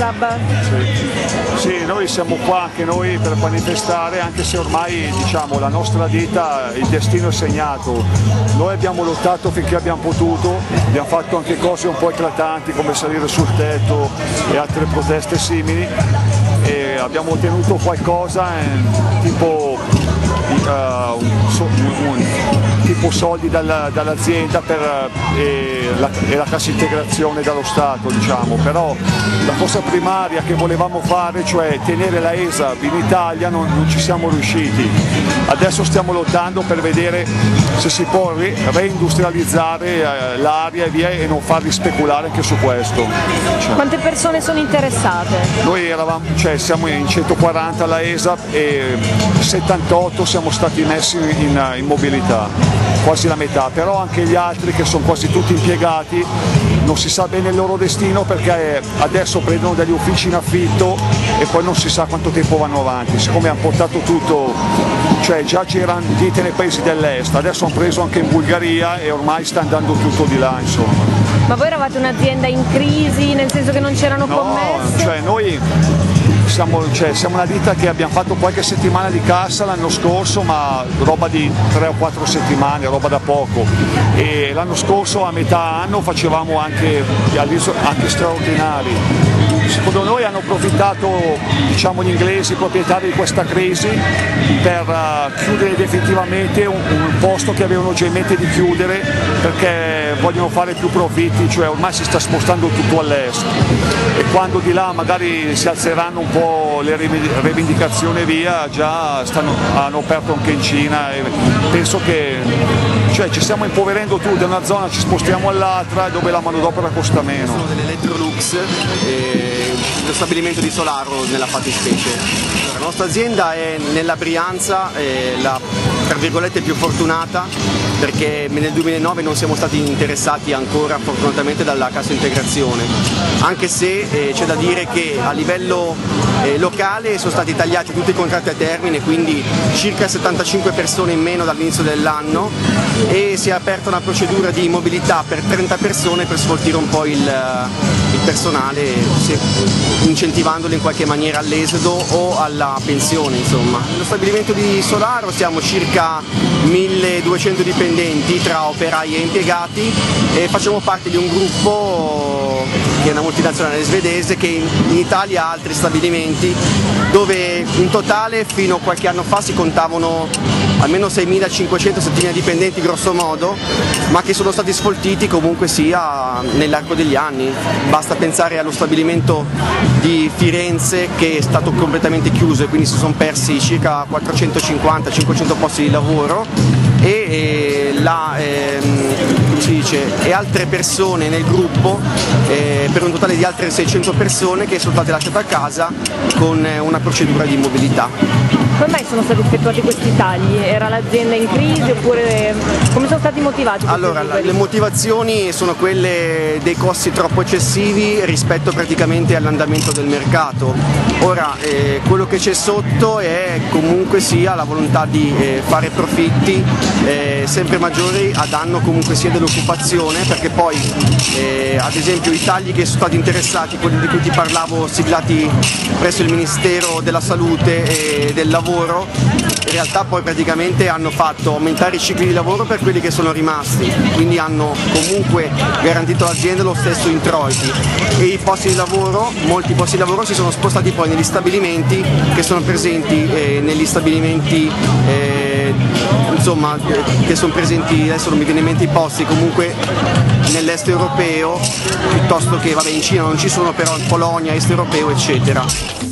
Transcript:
ISAB. Sì. sì, noi siamo qua anche noi per manifestare, anche se ormai diciamo, la nostra ditta, il destino è segnato. Noi abbiamo lottato finché abbiamo potuto, abbiamo fatto anche cose un po' eclatanti come salire sul tetto e altre proteste simili e abbiamo ottenuto qualcosa eh, tipo uh, tipo soldi dal, dall'azienda per, e, la, e, la, cassa integrazione dallo Stato, diciamo. però la cosa primaria che volevamo fare, cioè tenere la ESAB in Italia, non, non ci siamo riusciti. Adesso stiamo lottando per vedere se si può re, reindustrializzare eh, l'area e via e non farli speculare anche su questo. Cioè. Quante persone sono interessate? Noi eravamo, cioè, siamo in 140 alla ESAP e 78 siamo stati messi in, in mobilità, quasi la metà, però anche gli altri che sono quasi tutti impiegati non si sa bene il loro destino perché adesso prendono degli uffici in affitto e poi non si sa quanto tempo vanno avanti, siccome hanno portato tutto, cioè già c'erano ditte nei paesi dell'est, adesso hanno preso anche in Bulgaria e ormai sta andando tutto di là insomma. Ma voi eravate un'azienda in crisi, nel senso che non c'erano no, commesse? Cioè noi siamo, cioè, siamo, una ditta che abbiamo fatto qualche settimana di cassa l'anno scorso, ma roba di 3 o 4 settimane, roba da poco. E l'anno scorso a metà anno facevamo anche, anche straordinari. Secondo noi hanno approfittato diciamo, gli inglesi proprietari di questa crisi per uh, chiudere definitivamente un, un, posto che avevano già in mente di chiudere perché vogliono fare più profitti, cioè ormai si sta spostando tutto all'est e quando di là magari si alzeranno un po' le rivendicazioni via già stanno, hanno aperto anche in Cina e penso che cioè, ci stiamo impoverendo tutti, da una zona ci spostiamo all'altra dove la manodopera costa meno. Sono dell'Electrolux. Lo stabilimento di Solaro nella fattispecie. La nostra azienda è nella Brianza, è la tra virgolette più fortunata perché nel 2009 non siamo stati interessati ancora fortunatamente dalla cassa integrazione, anche se eh, c'è da dire che a livello eh, locale sono stati tagliati tutti i contratti a termine, quindi circa 75 persone in meno dall'inizio dell'anno e si è aperta una procedura di mobilità per 30 persone per sfoltire un po' il, il personale, incentivandolo in qualche maniera all'esodo o alla pensione. Insomma. Nello stabilimento di Solaro siamo circa 1200 dipendenti tra operai e impiegati e facciamo parte di un gruppo che è una multinazionale svedese che in Italia ha altri stabilimenti dove in totale fino a qualche anno fa si contavano almeno 6.500-7.000 dipendenti grosso modo, ma che sono stati sfoltiti comunque sia nell'arco degli anni. Basta pensare allo stabilimento di Firenze che è stato completamente chiuso e quindi si sono persi circa 450-500 posti di lavoro e, la, ehm, dice, e altre persone nel gruppo eh, per un totale di altre 600 persone che sono state lasciate a casa con una procedura di mobilità. Come mai sono stati effettuati questi tagli? Era l'azienda in crisi oppure come sono stati motivati? Allora, le motivazioni sono quelle dei costi troppo eccessivi rispetto praticamente all'andamento del mercato. Ora, eh, quello che c'è sotto è comunque sia la volontà di eh, fare profitti eh, sempre maggiori a danno comunque sia dell'occupazione perché poi eh, ad esempio i tagli che sono stati interessati, quelli di cui ti parlavo, siglati presso il Ministero della Salute e del Lavoro, in realtà poi praticamente hanno fatto aumentare i cicli di lavoro per quelli che sono rimasti, quindi hanno comunque garantito all'azienda lo stesso introiti. E i posti di lavoro, molti posti di lavoro si sono spostati poi negli stabilimenti che sono presenti eh, negli stabilimenti eh, insomma, che sono presenti, adesso non mi viene in mente i posti, comunque nell'est europeo, piuttosto che vabbè, in Cina non ci sono però in Polonia, est europeo eccetera.